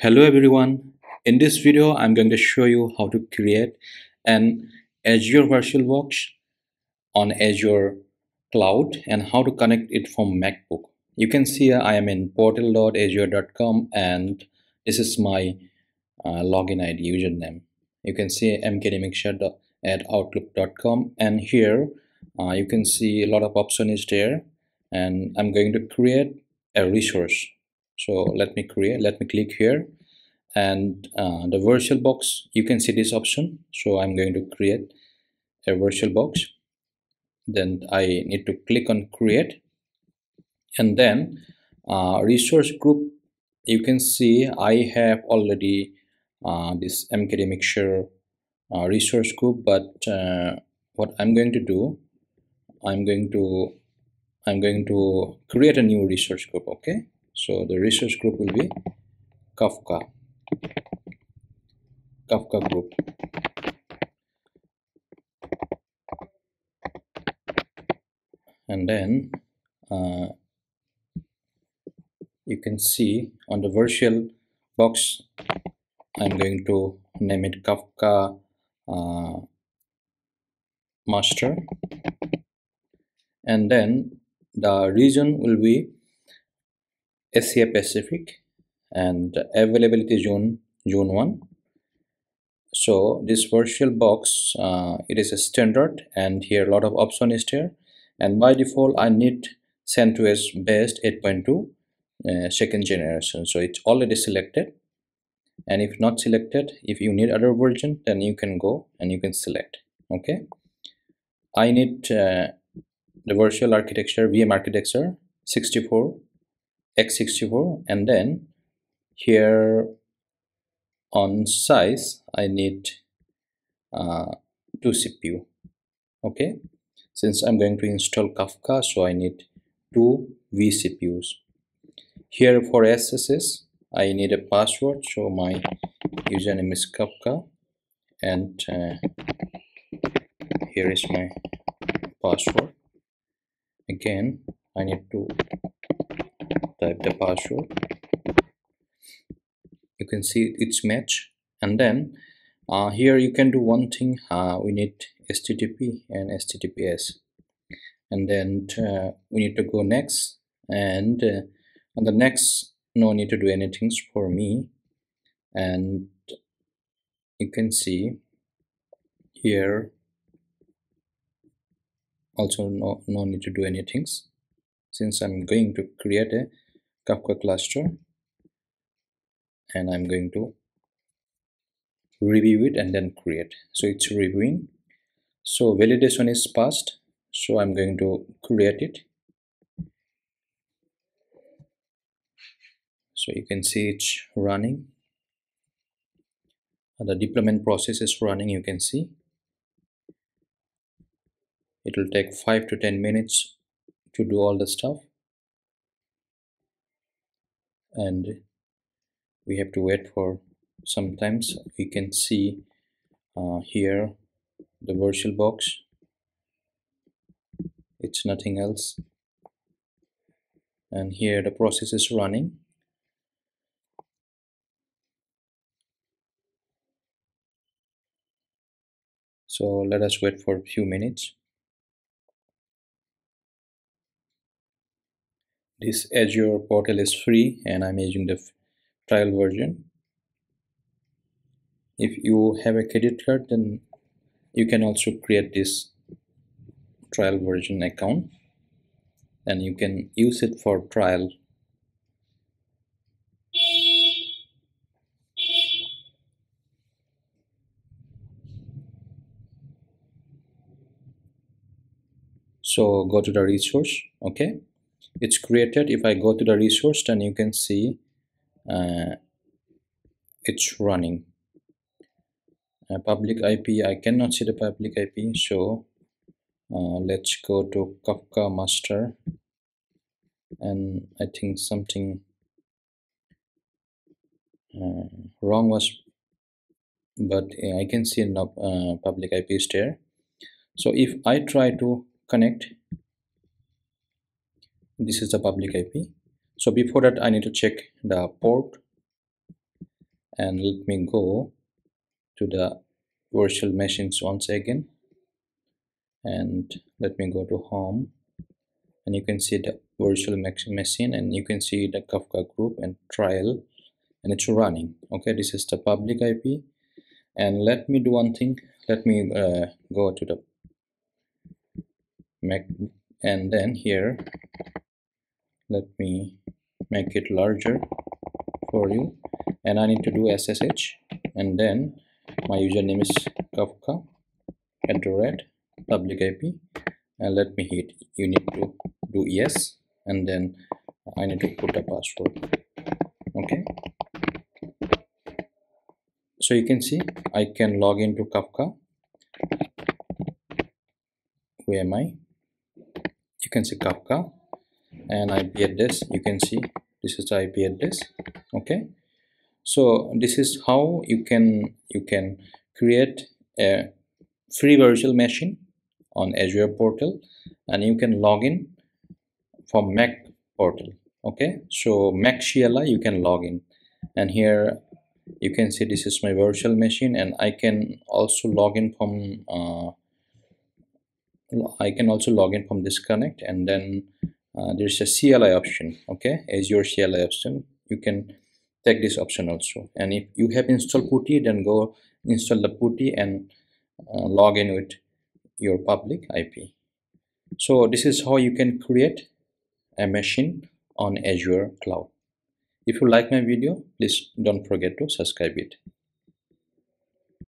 Hello everyone. In this video, I'm going to show you how to create an Azure VirtualBox on Azure Cloud and how to connect it from MacBook. You can see I am in portal.azure.com and this is my uh, login ID username. You can see mkdemikshah at outlook.com and here uh, you can see a lot of options there and I'm going to create a resource so let me create let me click here. And uh, the virtual box you can see this option. So i'm going to create a virtual box. Then i need to click on create. And then uh, resource group you can see i have already uh, this mkd mixture uh, resource group. But uh, what i'm going to do i'm going to i'm going to create a new resource group okay so the resource group will be Kafka. Kafka group. And then uh, you can see on the virtual box I'm going to name it Kafka uh, master. And then the region will be Asia Pacific and availability zone zone 1 so this virtual box uh, it is a standard and here a lot of option is there. And by default I need CentOS based 8.2 uh, second generation. So it's already selected. And if not selected if you need other version then you can go and you can select. Okay? I need uh, the virtual architecture VM architecture 64 x64 and then here on size I need uh, two CPU okay? Since I'm going to install Kafka so I need two vCPUs here for SSH I need a password so my username is Kafka and uh, here is my password. Again I need to type the password you can see it's match. And then uh, here you can do one thing uh, we need http and https and then uh, we need to go next. And uh, on the next no need to do anything for me. And you can see here also no, no need to do anything since I'm going to create a Kafka cluster and I'm going to review it and then create. So it's reviewing. So validation is passed. So I'm going to create it. So you can see it's running. Uh, the deployment process is running you can see. It will take 5 to 10 minutes to do all the stuff and we have to wait for sometimes we can see uh, here the virtual box. It's nothing else. And here the process is running. So let us wait for a few minutes this Azure portal is free and I'm using the trial version. If you have a credit card then you can also create this trial version account and you can use it for trial. So go to the resource okay it's created if I go to the resource then you can see uh, it's running. A public IP I cannot see the public IP so uh, let's go to Kafka master. And I think something uh, wrong was but I can see no uh, public IP is there. So if I try to connect this is the public IP so before that I need to check the port. And let me go to the virtual machines once again. And let me go to home. And you can see the virtual machine and you can see the Kafka group and trial. And it's running. Okay this is the public IP and let me do one thing. Let me uh, go to the Mac and then here let me make it larger for you. And I need to do SSH and then my username is Kafka at the red public IP and let me hit you need to do yes. And then I need to put a password. Okay? So you can see I can log into Kafka. Who am I? You can see Kafka and IP address. You can see this is the IP address. Okay. So this is how you can you can create a free virtual machine on Azure portal and you can log in from Mac portal. Okay. So Mac CLI you can log in. And here you can see this is my virtual machine and I can also log in from uh, I can also log in from disconnect and then uh, there's a CLI option okay? Azure CLI option you can take this option also. And if you have installed PuTTY then go install the PuTTY and uh, log in with your public IP so this is how you can create a machine on Azure cloud. If you like my video please don't forget to subscribe it